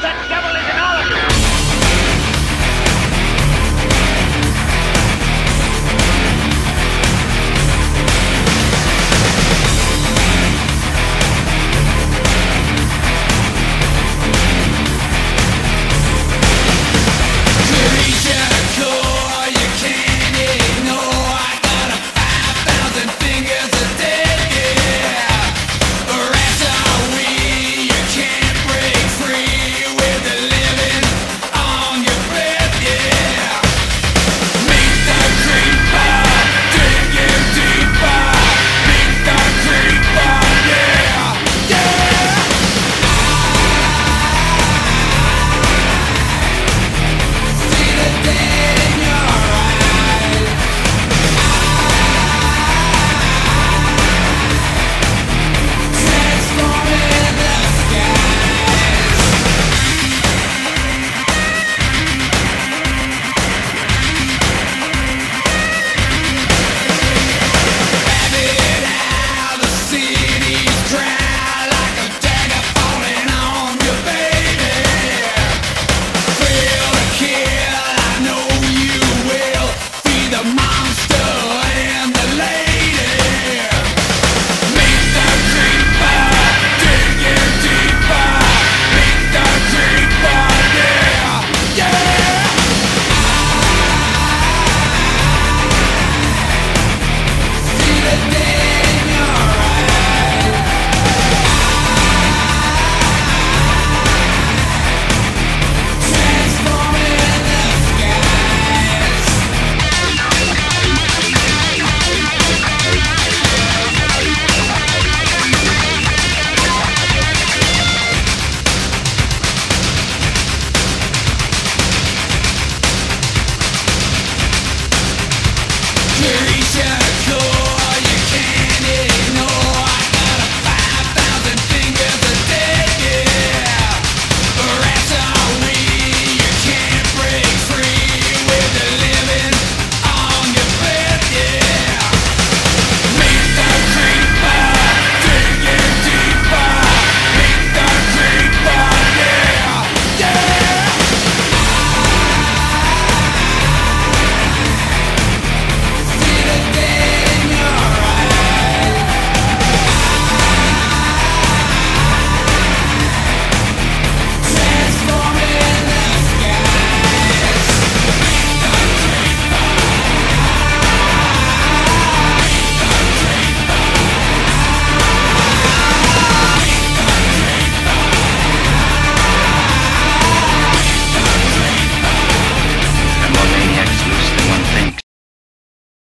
The devil is in Keep